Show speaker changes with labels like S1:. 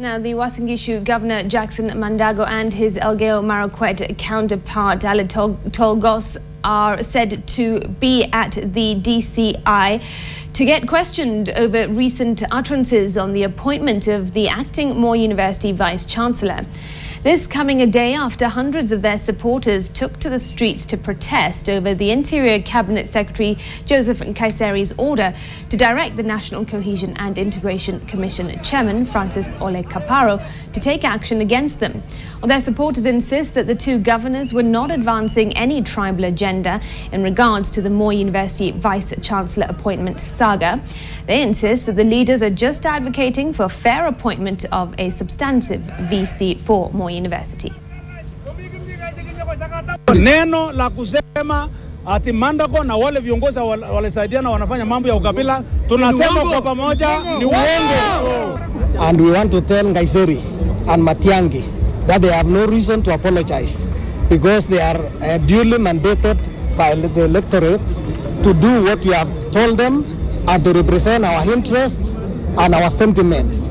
S1: Now, the Uasin Gishu Governor Jackson Mandago and his Elgeyo Marakwet counterpart Alex Tolgos are said to be at the DCI to get questioned over recent utterances on the appointment of the acting Moi University Vice Chancellor. This coming a day after hundreds of their supporters took to the streets to protest over the Interior Cabinet Secretary Joseph Nkaissery's order to direct the National Cohesion and Integration Commission Chairman Francis Ole Kaparo to take action against them. Well, their supporters insist that the two governors were not advancing any tribal agenda in regards to the Moi University Vice Chancellor appointment saga. They insist that the leaders are just advocating for fair appointment of a substantive VC for Moi University.
S2: Neno la kusema ati Mandako na wale viongozi wal- walisaidiana wanafanya mambo ya ukabila, tunasema kwa pamoja ni uongo.
S3: And we want to tell Ngaiseri and Matiangi that they have no reason to apologize because they are uh, duly mandated by the electorate to do what we have told them and to represent our interests and our sentiments.